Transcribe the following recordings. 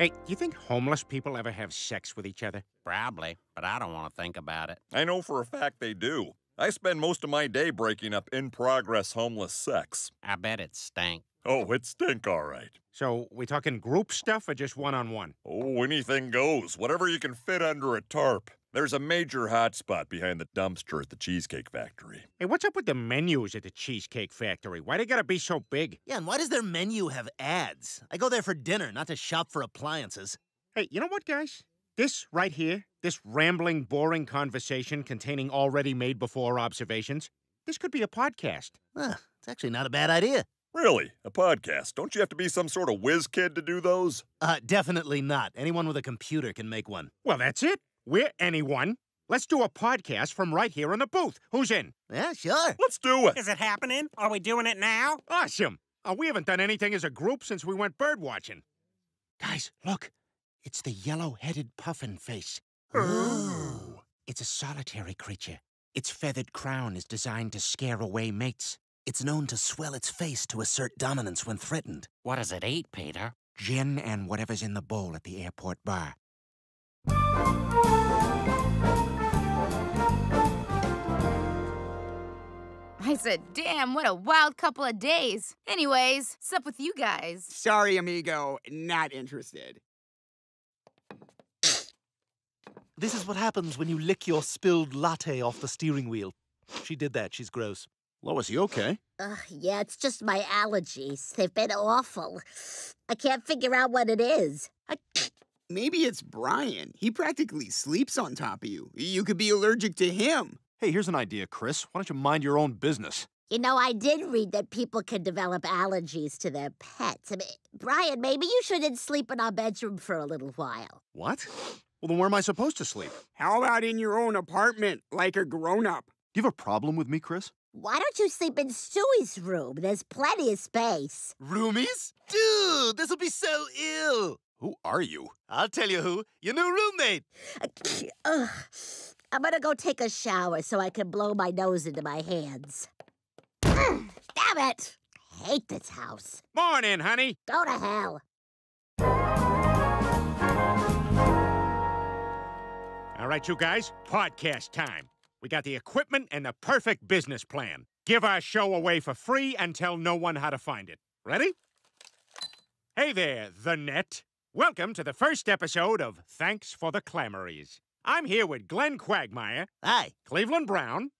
Hey, do you think homeless people ever have sex with each other? Probably, but I don't want to think about it. I know for a fact they do. I spend most of my day breaking up in progress homeless sex. I bet it stank. Oh, it stink all right. So, we talking group stuff or just one on one? Oh, anything goes. Whatever you can fit under a tarp. There's a major hotspot behind the dumpster at the Cheesecake Factory. Hey, what's up with the menus at the Cheesecake Factory? Why they gotta be so big? Yeah, and why does their menu have ads? I go there for dinner, not to shop for appliances. Hey, you know what, guys? This right here, this rambling, boring conversation containing already made before observations, this could be a podcast. Huh, it's actually not a bad idea. Really? A podcast? Don't you have to be some sort of whiz kid to do those? Uh, definitely not. Anyone with a computer can make one. Well, that's it. We're anyone. Let's do a podcast from right here in the booth. Who's in? Yeah, sure. Let's do it. Is it happening? Are we doing it now? Awesome. Oh, we haven't done anything as a group since we went bird watching. Guys, look. It's the yellow headed puffin face. Ooh. It's a solitary creature. Its feathered crown is designed to scare away mates. It's known to swell its face to assert dominance when threatened. What does it eat, Peter? Gin and whatever's in the bowl at the airport bar. I said, damn, what a wild couple of days. Anyways, what's up with you guys? Sorry, amigo, not interested. This is what happens when you lick your spilled latte off the steering wheel. She did that. She's gross. Lois, you okay? Uh, yeah, it's just my allergies. They've been awful. I can't figure out what it is. I... Maybe it's Brian. He practically sleeps on top of you. You could be allergic to him. Hey, here's an idea, Chris. Why don't you mind your own business? You know, I did read that people can develop allergies to their pets. I mean, Brian, maybe you shouldn't sleep in our bedroom for a little while. What? Well, then where am I supposed to sleep? How about in your own apartment, like a grown up? Do you have a problem with me, Chris? Why don't you sleep in Stewie's room? There's plenty of space. Roomies? Dude, this'll be so ill. Who are you? I'll tell you who. Your new roommate. Ugh. I'm gonna go take a shower so I can blow my nose into my hands. Damn it! I hate this house. Morning, honey. Go to hell. All right, you guys, podcast time. We got the equipment and the perfect business plan. Give our show away for free and tell no one how to find it. Ready? Hey there, the net. Welcome to the first episode of Thanks for the Clamories. I'm here with Glenn Quagmire. Hi. Cleveland Brown.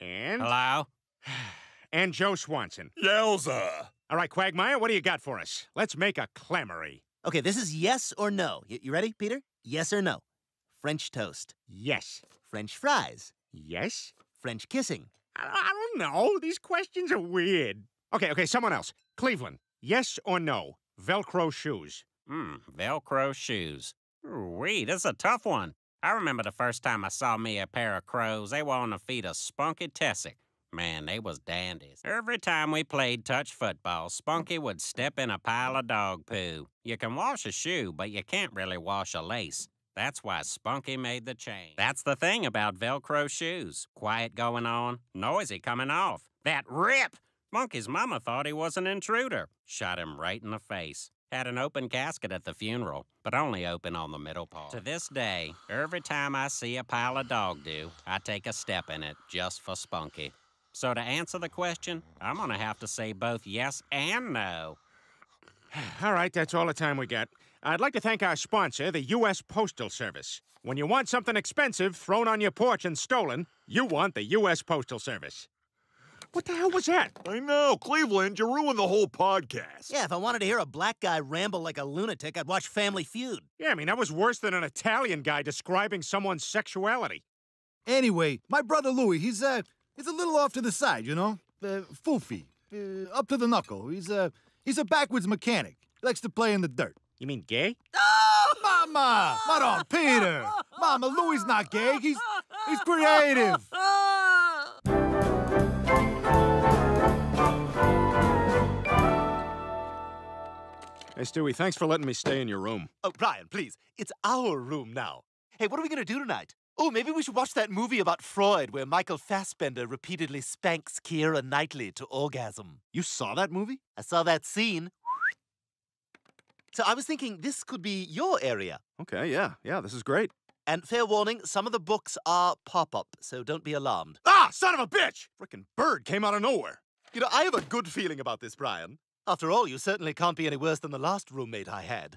And. Hello? And Joe Swanson. Yowza! All right, Quagmire, what do you got for us? Let's make a clamory. Okay, this is yes or no. Y- you ready, Peter? Yes or no? French toast. Yes. French fries. Yes? French kissing. I, I don't know. These questions are weird. Okay, okay, someone else. Cleveland, yes or no? Velcro shoes. Hmm, Velcro shoes. Wee, this is a tough one. I remember the first time I saw me a pair of crows. They were on the feet of Spunky Tessick. Man, they was dandies. Every time we played touch football, Spunky would step in a pile of dog poo. You can wash a shoe, but you can't really wash a lace. That's why Spunky made the change. That's the thing about Velcro shoes. Quiet going on, noisy coming off. That rip! Spunky's mama thought he was an intruder. Shot him right in the face. Had an open casket at the funeral, but only open on the middle part. To this day, every time I see a pile of dog do, I take a step in it just for Spunky. So to answer the question, I'm gonna have to say both yes and no. All right, that's all the time we got. I'd like to thank our sponsor, the U.S. Postal Service. When you want something expensive thrown on your porch and stolen, you want the U.S. Postal Service. What the hell was that? I know, Cleveland, you ruined the whole podcast. Yeah, if I wanted to hear a black guy ramble like a lunatic, I'd watch Family Feud. Yeah, I mean, that was worse than an Italian guy describing someone's sexuality. Anyway, my brother Louis, he's uh, he's a little off to the side, you know, uh, foofy, uh, up to the knuckle. He's a he's a backwoods mechanic. He likes to play in the dirt. You mean gay? Oh! Mama, not on Peter. Mama, Louis not gay. He's he's creative. Hey, Stewie, thanks for letting me stay in your room. Oh, Brian, please. It's our room now. Hey, what are we going to do tonight? Oh, maybe we should watch that movie about Freud where Michael Fassbender repeatedly spanks Keira Knightley to orgasm. You saw that movie? I saw that scene. So I was thinking this could be your area. Okay, yeah, yeah, this is great. And fair warning, some of the books are pop up, so don't be alarmed. Ah, son of a bitch! Frickin' bird came out of nowhere. You know, I have a good feeling about this, Brian. After all, you certainly can't be any worse than the last roommate I had.